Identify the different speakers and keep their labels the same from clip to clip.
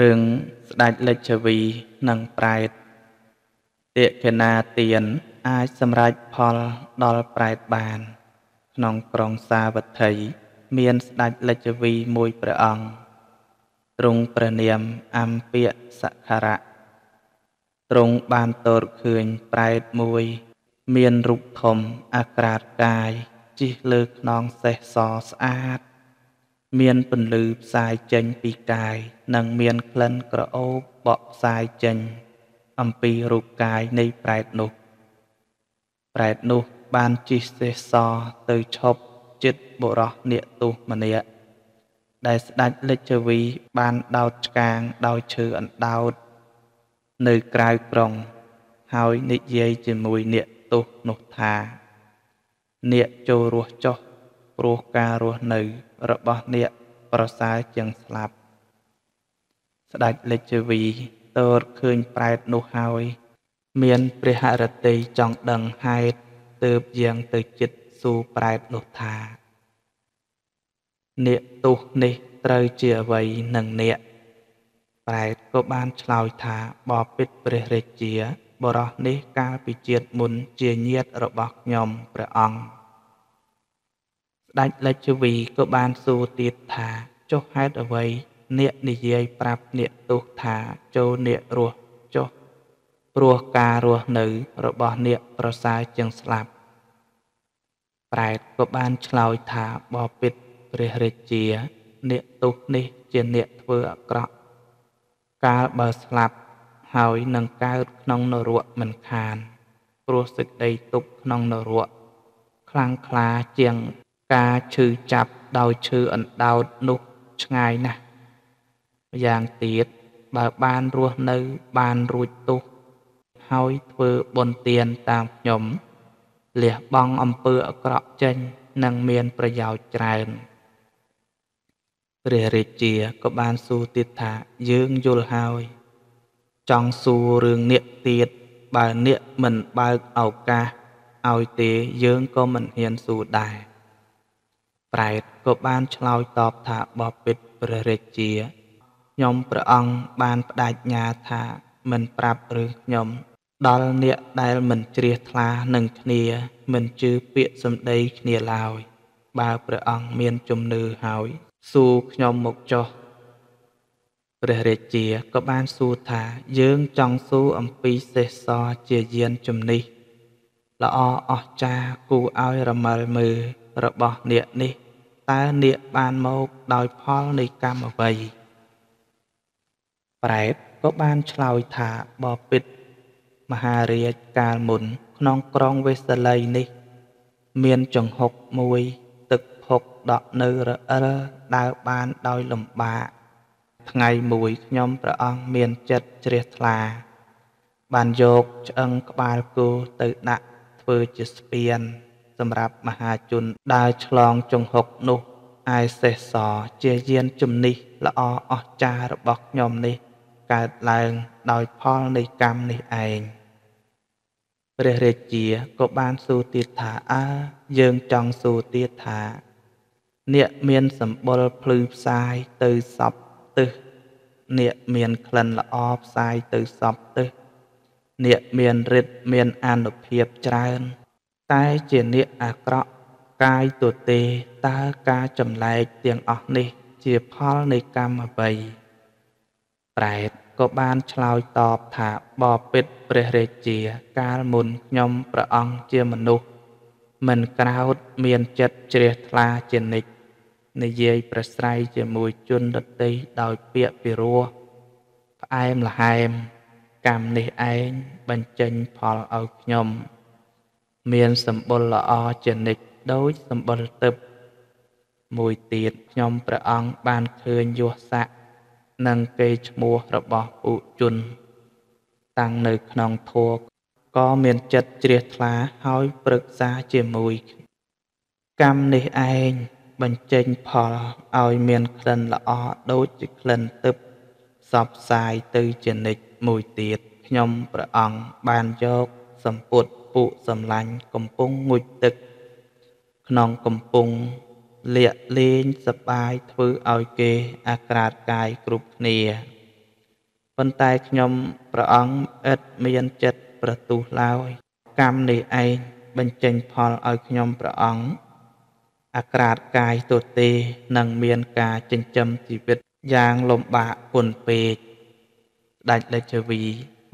Speaker 1: រឿងស្ដេចលេចជ្វីនិងប្រែតទាគណាទៀនអាចសម្រេចផលដល់ប្រែតបាន ក្នុងក្រុងសាវត្ថីមានស្ដេចលេចជ្វីមួយព្រះអង្គទ្រង់ព្រះនាមអំពាកសក្ការៈទ្រង់បានទតឃើញប្រែតមួយ មានរូបធំអាក្រាតកាយជិះលើខ្នងសេះសស្អាត មានពន្លឺផ្សាយចេញពីកាយនិងមានក្លិនក្រអូបបក់ផ្សាយចេញ អំពីរូបកាយនៃប្រែតនោះប្រែតនោះបានជិះសេះសទៅឈប់ចិត្តបុរសនាគទុម្នាក់ដែលស្ដេចលិច្ចវីបានដោតឆ្កាងដោយឈើអណ្ដោត នៅក្រៅក្រុង ហើយនិយាយជាមួយនាគទុនោះថា នាគចូលរស់ចុះ ព្រោះការរស់នៅរបស់អ្នកប្រសើរជាងស្លាប់ ស្ដេចលេចវីទតឃើញប្រែតនោះហើយ មានព្រះហរតីចង់ដឹងហេតុទើបយាងទៅចិត្តសួរប្រែតនោះថានាគទុះនេះត្រូវជាអ្វីនឹងនាគប្រែតក៏បានឆ្លើយថាបបិទ្ធព្រះរាជាបរោះនេះកាលពីជាតិមុនជាញាតិរបស់ខ្ញុំព្រះអង្គ ស្ដេចលេចជវីក៏បានសួរទៀតថាចុះហេតុអ្វីនាគនិយាយប្រាប់នាគទុះថាចូលនាគរស់ចុះព្រោះការរស់នៅរបស់នាគប្រសើរជាងស្លាប់ប្រែតក៏បានឆ្លើយថាបបិទ្ធព្រះរាជានាគទុះនេះជានាគធ្វើអាក្រក់កាលបើស្លាប់ហើយនឹងកើតក្នុងនរកមិនខានព្រោះសេចក្តីទុក្ខក្នុងនរកខ្លាំងក្លាជាង ការឈឺចាប់ដោយឈឺអណ្ដោតនោះឆ្ងាយណាស់ម្យ៉ាងទៀតបើបានរស់នៅបានរួចទុះហើយធ្វើបុណ្យទានតាមខ្ញុំលះបង់អំពើអាក្រក់ចេញនឹងមានប្រយោជន៍ច្រើនព្រះរាជាក៏បានសួរទៀតថាយើងយល់ហើយ ចង់សួររឿងនាគទៀតបើនាគមិនបើកឱកាសឲ្យទេយើងក៏មិនហ៊ានសួរដែរ ប្រែតក៏បានឆ្លើយតបថាបបិទ្ធព្រះរាជាខ្ញុំព្រះអង្គបានបដិញ្ញាថាមិនប្រាប់រឿងខ្ញុំដល់អ្នកដែលមិនជ្រះថ្លានឹងគ្នាមិនជឿពាក្យសម្ដីគ្នាឡើយ បើព្រះអង្គមានជំនឿហើយសួរខ្ញុំមកចុះព្រះរាជាក៏បានសួរថាយើងចង់សួរអំពីសេះសជាយានជំនិះល្អអស្ចារ្យគួរឲ្យរមិលមើល របស់នាគនេះតើនាគបានមកដោយផលនៃកម្មអ្វីប្រែតក៏បានឆ្លើយថាបពិតមហារាជកាលមុន ក្នុងក្រុងវេសលីនេះ មានចង្ហុកមួយ ទឹកភុកដក់នៅរអិលដើរបានដោយលំបាកថ្ងៃមួយខ្ញុំព្រះអង្គមានចិត្តជ្រះថ្លា បានយកឆ្អឹងក្បាលគោទៅដាក់ធ្វើជាស្ពាន សម្រាប់មហាជនដើរឆ្លងចង្ហុកនោះឯសេះសជាយានជំនិះល្អអស្ចារ្យរបស់ខ្ញុំនេះ កើតឡើងដោយផលនៃកម្មនេះឯងព្រះរាជាក៏បានសួរទៀតថាអើយើងចង់សួរទៀតថាអ្នកមានសម្បុរភ្លឺផ្សាយទៅសពទឹះអ្នកមានក្លិនល្អផ្សាយទៅសពទឹះអ្នកមានរិទ្ធមានអនុភាពច្រើន តែជានាគអាក្រក់កាយទទេតើការចម្លែកទាំងអស់នេះជាផលនៃកម្មអ្វីប្រែតក៏បានឆ្លើយតបថាបបិទ្ធព្រះរាជាកាលមុនខ្ញុំព្រះអង្គជាមនុស្សមិនក្រោតមានចិត្តជ្រះថ្លាជានិច្ចនិយាយប្រស្រ័យជាមួយជនដតីដោយពាក្យពិរោះផ្អែមល្ហែមកម្មនេះឯងបញ្ចេញផលឲ្យខ្ញុំ មានសម្បុរល្អជានិច្ចដូចសម្បុរទឹកមួយទៀតខ្ញុំព្រះអង្គបានឃើញយសស័កនិងកេរឈ្មោះរបស់ពុជន តាំងនៅក្នុងធัวក៏មានចិត្តជ្រះថ្លាហើយប្រឹក្សាជាមួយ កម្មនេះឯងបញ្ចេញផលឲ្យមានក្លិនល្អដូចជាក្លិនទឹកសពផ្សាយទៅជានិច្ចមួយទៀតខ្ញុំព្រះអង្គបានយកសម្ពុត ពុសំឡាញ់កំពុងងុចទឹក ក្នុងកំពុងលាកលេងសបាយធ្វើឲ្យគេអាក្រាតកាយគ្រប់គ្នាប៉ុន្តែខ្ញុំព្រះអង្គឥតមានចិត្តប្រទុះឡើយកម្មនេះឯងបញ្ចេញផលឲ្យខ្ញុំព្រះអង្គអាក្រាតកាយទទេនឹងមានការចិញ្ចឹមជីវិតយ៉ាងលំបាកពន់ពេកដាច់លេចវី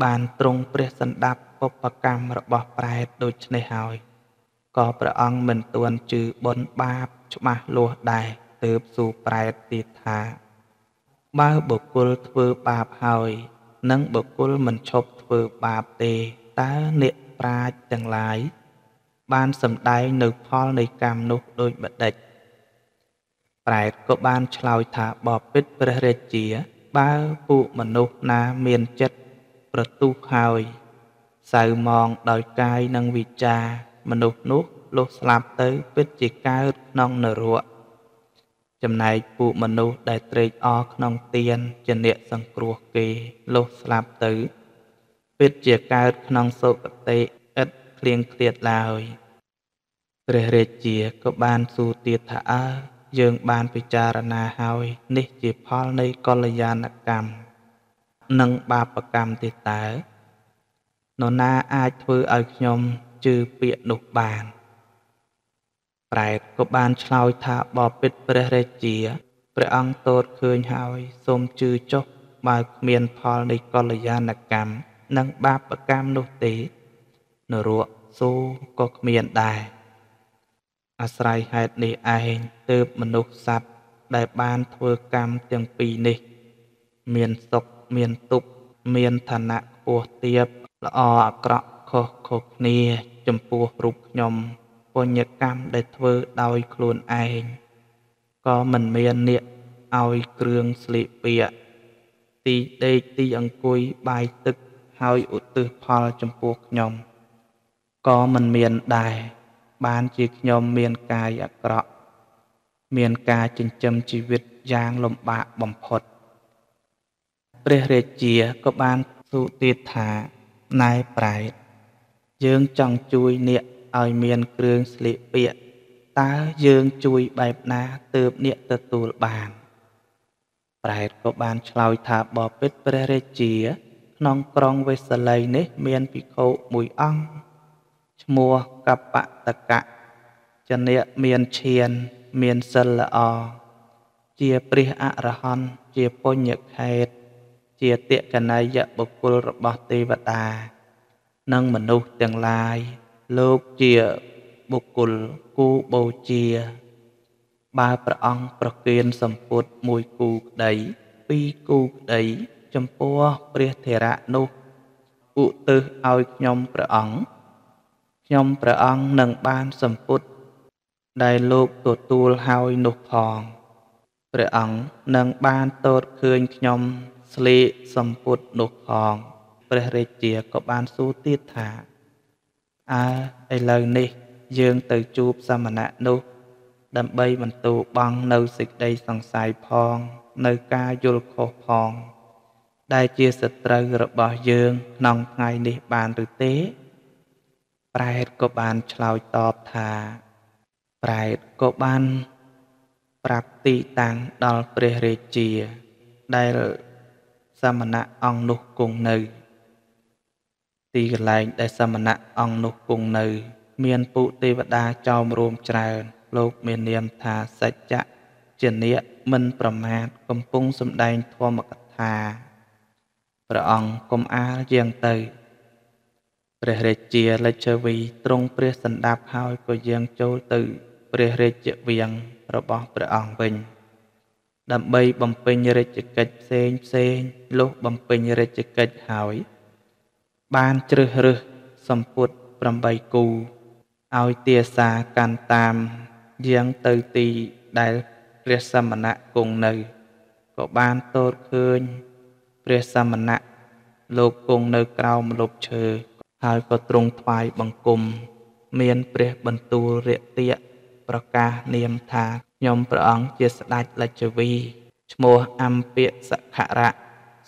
Speaker 1: បានទ្រង់ព្រះសន្តាប់ បុព្វកម្មរបស់ប្រែតដូច្នេះហើយក៏ព្រះអង្គមិនទួនជឿបុណ្យបាបច្បាស់លាស់ដែរទើបសួរប្រែតទៀតថាបើបុគ្គលធ្វើបាបហើយនឹងបុគ្គលមិនឈប់ធ្វើបាបទេតើអ្នកប្រាជ្ញទាំងឡាយបានសម្ដែងនៅផលនៃកម្មនោះដូចម្ដេចប្រែតក៏បានឆ្លើយថាបបិទ្ធព្រះរាជា បើពួកមនុស្សណាមានចិត្តប្រទុះហើយ សៅមងដោយកាយនិងវិចាមនុស្សនោះលុះស្លាប់ទៅពិតជាកើតក្នុងនរកចំណែកពួកមនុស្សដែលត្រេកអរក្នុងទានជាអ្នកសង្គ្រោះគេលុះស្លាប់ទៅ ពិតជាកើតក្នុងសុគតិឥតគ្លៀងឃ្លាតឡើយព្រះរាជាក៏បានសួរទៀតថាអើយើងបានពិចារណាហើយ នេះជាផលនៃកល្យាណកម្មនិងបាបកម្មទេតើ នរណាអាចធ្វើឲ្យខ្ញុំជឿពាក្យនោះបានប្រែតក៏បានឆ្លើយថាបបិទ្ធព្រះរាជាព្រះអង្គទតឃើញហើយសូមជឿចុះបើគ្មានផលនៃកល្យាណកម្មនិងបាបកម្មនោះទេនរកសូក៏គ្មានដែរអាស្រ័យហេតុនេះឯងទើបមនុស្សសត្វដែលបានធ្វើកម្មទាំងពីរនេះ មានសុខមានទុក្ខមានឋានៈខ្ពស់ទាប ល្អអាក្រក់ខុសខុសគ្នា ចំពោះរូបខ្ញុំពុញ្ញកម្មដែលធ្វើដោយខ្លួនឯងក៏មិនមានអ្នកឲ្យគ្រឿងស្លៀកពាក់ទីដេកទីអង្គុយបាយទឹកហើយឧទ្ទិសផលចំពោះខ្ញុំក៏មិនមានដែរបានជាខ្ញុំមានកាយអាក្រក់ មានការចិញ្ចឹមជីវិតយ៉ាងលំបាកបំផុតព្រះរាជាក៏បានសួរទៀតថា ណែប្រែតយើងចង់ជួយអ្នកឲ្យមានគ្រឿងស្លៀកពាក់តើយើងជួយបែបណាទើបអ្នកទទួលបានប្រែតក៏បានឆ្លើយថាបបិទ្ធព្រះរាជា ក្នុងក្រុងវេសាលីនេះមានភិក្ខុមួយអង្គឈ្មោះកបតកៈចនៈមានឈានមានសិលល្អជាព្រះអរហន្តជាពុញ្ញខេត ជាតេកណៃយបុគ្គលរបស់ទេវតា និងមនុស្សទាំងឡាយ លោកជាបុគ្គលគូបូជា បើព្រះអង្គប្រគេនសម្ពុតមួយគូក្តីពីរគូក្តី ចំពោះព្រះធរៈនោះឧទ្ទិសឲ្យខ្ញុំព្រះអង្គខ្ញុំព្រះអង្គនឹងបានសម្ពុតដែលលោកទទួលហើយនោះផងព្រះអង្គនឹងបានតតឃើញខ្ញុំ ស្លៀកសម្ពុតនោះផងព្រះរាជាក៏បានសួរទៀតថាអើឥឡូវនេះ យើងទៅជួបសមណៈនោះ ដើម្បីបន្ទោបង់នៅសេចក្តីសង្ស័យផង នៅការយល់ខុសផង ដែលជាសត្រូវរបស់យើងក្នុងថ្ងៃនេះបានឬទេ ប្រែតក៏បានឆ្លើយតបថាប្រែតក៏បាន ប្រាប់ទីតាំងដល់ព្រះរាជា ដែល សមណៈអង្គនោះគង់នៅ ទីកន្លែងដែលសមណៈអង្គនោះគង់នៅ មានពុទេវតាចោមរួមច្រើនលោកមាននាមថាសច្ចៈជានិកមិនប្រមាទកំពុងសម្ដែងធម្មកថាព្រះអង្គកុំអាលជាងទៅព្រះរាជាលេចវីទ្រង់ព្រះសន្តាប់ហើយក៏យាងចូលទៅ ព្រះរាជវាំងរបស់ព្រះអង្គវិញ ដើម្បីបំពេញរាជកិច្ចផ្សេងផ្សេងលុះបំពេញរាជកិច្ចហើយ បានជ្រើសរើសសម្ពុត8គូឲ្យទាសាកាន់តាមយាងទៅទីដែលព្រះសមណៈគង់នៅក៏បានតតឃើញព្រះសមណៈលោកគង់នៅក្រោមម្លប់ឈើហើយក៏ទ្រង់ថ្វាយបង្គំ មានព្រះបន្ទូលរាក់ទាក់ប្រកាសនាមថា ខ្ញុំព្រះអង្គជាស្ដេចលច្ចវីឈ្មោះអម្ពាសខរៈ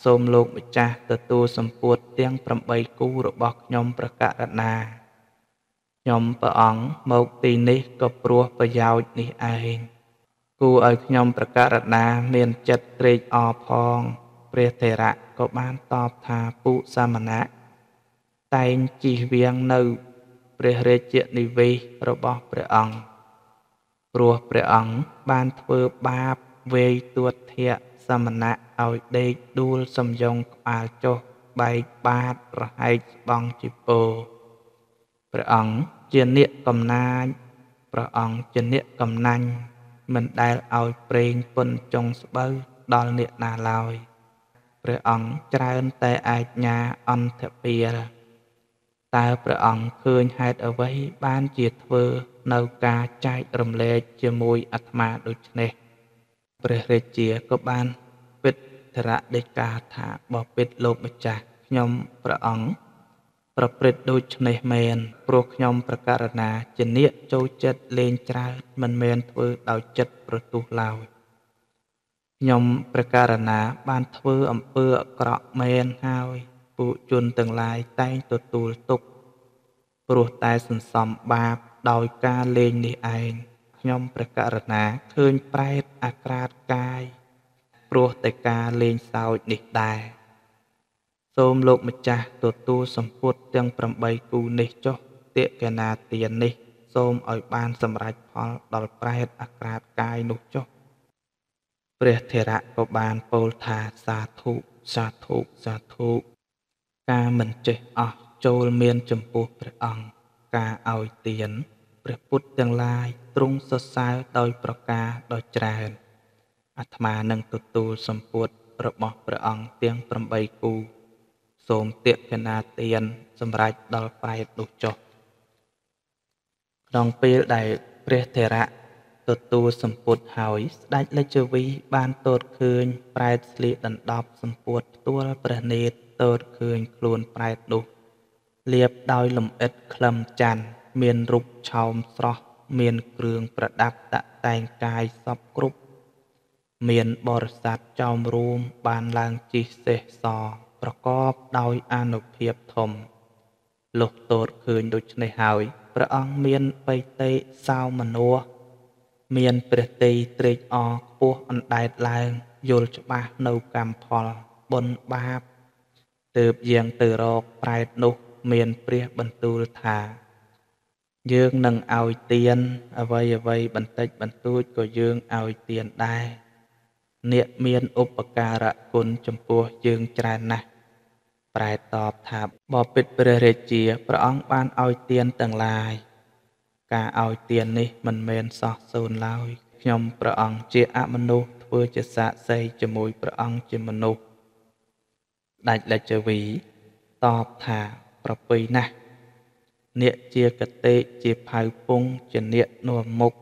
Speaker 1: សូមលោកម្ចាស់ទទួលសម្ពុតទាំង8គូរបស់ខ្ញុំប្រកាសណាខ្ញុំព្រះអង្គមកទីនេះក៏ព្រោះប្រយោជន៍នេះឯងគួរឲ្យខ្ញុំប្រកាសណាមានចិត្តត្រេកអរផងព្រះថេរៈក៏បានតបថាពុសាមណៈតែងជិះវៀងនៅព្រះរាជនិវេសរបស់ព្រះអង្គ ព្រោះព្រះអង្គបានធ្វើបាបវេយទួតធៈសមណៈឲ្យដេកដួលសំយងក្បាលចុះបែកបាតរហែកស្បង់ជីពោព្រះអង្គជានាគកំណាញព្រះអង្គជានាគកំណាញ់មិនដែលឲ្យប្រេងពុនចុងស្បូវដល់អ្នកណាឡើយព្រះអង្គច្រើនតែអាជ្ញាអន្តពាលតើព្រះអង្គឃើញហេតុអ្វីបានជាធ្វើ នៅការចែករំលែកជាមួយអាត្មាដូចនេះព្រះរាជាក៏បានពិតធរដេកាថាបបិទ្ធលោកម្ចាស់ខ្ញុំព្រះអង្គប្រព្រឹត្តដូច្នេះមែនព្រោះខ្ញុំប្រកាសណាជានាគចូលចិត្តលេងច្រើនមិនមែនធ្វើដោយចិត្តប្រទុះឡើយខ្ញុំប្រកាសណាបានធ្វើអំពើអាក្រក់មែនហើយពួកជនទាំងឡាយតែងទទួលទុកព្រោះតែសន្សំបាប ដោយការលេងនេះឯងខ្ញុំព្រះករណាឃើញប្រែតអាក្រាតកាយព្រោះតែការលេងសើចនេះដែរសូមលោកម្ចាស់ទទួលសម្ពុតទាំង8គូនេះចុះតិកណាទាននេះ សូមឲ្យបានសម្រេចផលដល់ប្រែតអាក្រាតកាយនោះចុះព្រះធរៈក៏បានពោលថាសាធុសាធុសាធុការមិនចេះអស់ចូលមានចំពោះព្រះអង្គការឲ្យទាន ព្រះពុទ្ធទាំងឡាយទ្រង់សរសើរដោយប្រការដ៏ច្រើនអាត្មានឹងទទួលសម្ពុតរបស់ព្រះអង្គទាំង8គូសូមតិកណាទានសម្រាប់ដល់ប្រែតនោះចុះក្នុងពេលដែលព្រះធរៈទទួលសម្ពុតហើយស្ដេចលេចវីបានទតឃើញប្រែតស្លៀកដណ្ដប់សម្ពុតផ្ទាល់ព្រះនេតទតឃើញខ្លួនប្រែតនោះលាបដោយលំអិតក្លឹមច័ន្ទ មានរូបឆោមស្រស់មានគ្រឿងប្រដាប់តាក់តែងកាយសពគ្រប់មានបរិស័ទចោមរួមបានឡើងជិះសេះសប្រកបដោយអនុភាពធំលុះទតឃើញដូច្នេះហើយព្រះអង្គមានបៃតេសោមនោមានព្រះតីត្រេកអរខ្ពស់អណ្ដែតឡើងយល់ច្បាស់នៅកម្មផលបុណ្យបាបទើបយាងទៅរកប្រែតនោះមានព្រះបន្ទូលថា យើងនឹងឲ្យទៀនអ្វីអ្វីបន្តិចបន្តួចក៏យើងឲ្យទៀនដែរអ្នកមានឧបការៈគុណចំពោះយើងច្រើនណាស់ប្រែតបថាបបិទ្ធព្រះរាជាព្រះអង្គបានឲ្យទៀនទាំងឡាយការឲ្យទៀននេះមិនមែនសោះសូន្យឡើយខ្ញុំព្រះអង្គជាអមនុស្សធ្វើជាសាក្សីជាមួយព្រះអង្គជាមនុស្សដាច់លច្ចវីតបថាប្រពៃណាស់ អ្នកជាកតេជាផៅពងជាអ្នកនាំមុខ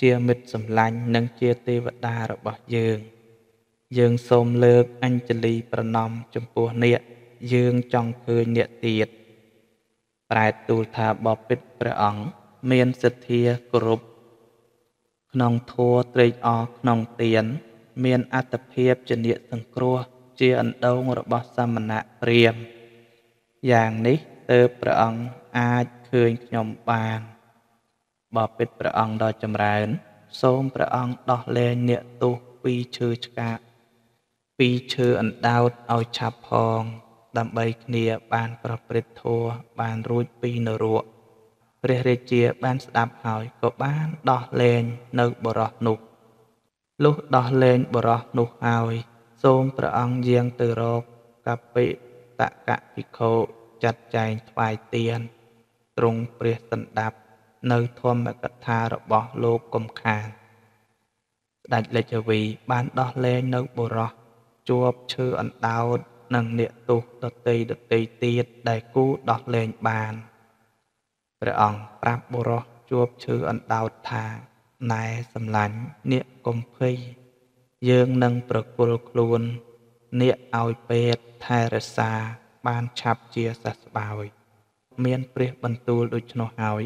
Speaker 1: ជាមិត្តសម្លាញ់និងជាទេវតារបស់យើង យើងសូមលើកអញ្ជលីប្រណម្យចំពោះអ្នកយើងចង់ឃើញអ្នកទៀតប្រែទូលថាបពិតព្រះអង្គមានសទ្ធាគោរពក្នុងធัวត្រេកអរក្នុងទាន មានអត្តភាពជាអ្នកសង្គ្រោះជាអណ្ដូងរបស់សមណៈព្រាមយ៉ាងនេះទើបព្រះអង្គអាច ឃើញខ្ញុំបានបបិទ្ធព្រះអង្គដ៏ចម្រើន សូមព្រះអង្គដោះលែងអ្នកទោសពីឈើឆ្កាពីឈើអណ្ដោតឲ្យឆាប់ផង ដើម្បីគ្នាបានប្រព្រឹត្តធម៌បានរួចពីនរកព្រះរាជាបានស្ដាប់ហើយក៏បានដោះលែងនៅបរោះនោះលុះដោះលែងបរោះនោះហើយសូមព្រះអង្គយាងទៅរកកពិតកភិក្ខុចាត់ចែងថ្វាយទាន ទ្រង់ព្រះសន្តាប់ នៅធម្មកថារបស់លោកកុំខានស្ដេចលេចវីបានដោះលែងនៅបុរសជួបឈើអណ្ដោតនិងអ្នកទោសដតីដតីទៀតដែលគូដោះលែងបានព្រះអង្គប្រាប់បុរសជួបឈើអណ្ដោតថាណែសម្លាញ់នាគកុំភ័យយើងនឹងប្រគល់ខ្លួននាគឲ្យពេទ្យថែរក្សាបានឆាប់ជាសះស្បើយ មានព្រះបន្ទូលដូច្នោះហើយ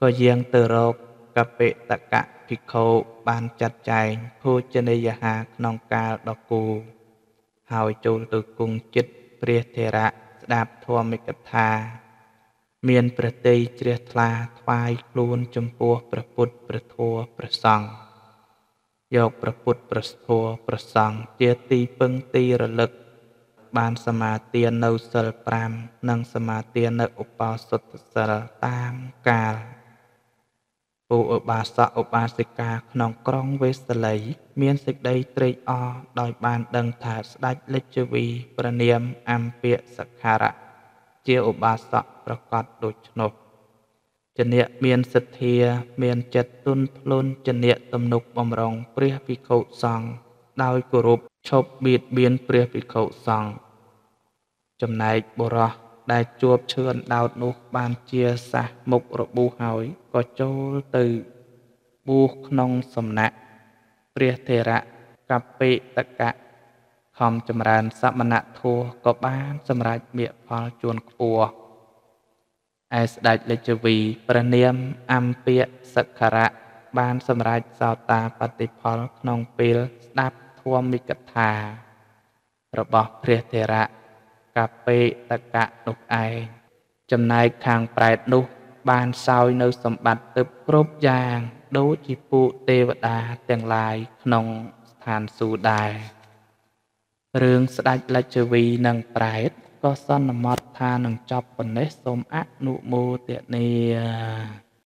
Speaker 1: ក៏យាងទៅរកកពិតកៈភិក្ខុបានចាត់ចែងភោជនីយហាក្នុងកាលដ៏គូហើយចូលទៅគង់ចិត្តព្រះធរៈស្ដាប់ធម៌មិកថា មានព្រះតីជ្រះថ្លាថ្វាយខ្លួនចំពោះព្រះពុទ្ធព្រះធម៌ព្រះសង្ឃយកព្រះពុទ្ធព្រះធម៌ព្រះសង្ឃជាទីពឹងទីរលឹក បានសមាទាននៅសិល5និងសមាទាននៅឧបោសថសិលតាមកាលពូឧបាសកឧបាសិកាក្នុងក្រុងវេស្សលីមានសេចក្តីត្រេកអរដោយបានដឹងថាស្ដេចលិជ្ជវីព្រះនាមអម្ពាសក្ខារៈជាឧបាសកប្រកបដូច្នោះចនៈមានសទ្ធា មានចិត្តទុនភ្លន់ចនៈទំនុកបំរុងព្រះភិក្ខុសង្ឃដោយគោរព ឈប់បៀតបៀនព្រះភិក្ខុសង្ឃចំណែកបុរសដែលជួបឈឿនដោតនោះបានជាសះមុខរបួសហើយក៏ចូលទៅបួសក្នុងសំណាក់ព្រះថេរៈកពិតកៈខំចម្រើនសមណធัวក៏បានសម្រេចមគ្គផលជួនខ្ពស់ឯស្ដេចលេជវីព្រះនាមអម្ពាសក្ខរៈបានសម្រេចសោតាបតិផលក្នុងពេលស្ដាប់ ធម៌មិកថា របស់ព្រះថេរៈកបេតកៈនោះឯងចំណែកខាងប្រែតនោះ បានសោយនៅសម្បត្តិទឹកគ្រប់យ៉ាង ដូចជាពួកទេវតាទាំងឡាយក្នុងស្ថានសួគ៌ដែររឿងស្ដេចលច្ចវីនិងប្រែតក៏សន្មត់ថានឹងចប់ប៉ុណ្ណេះសូមអនុមោទនា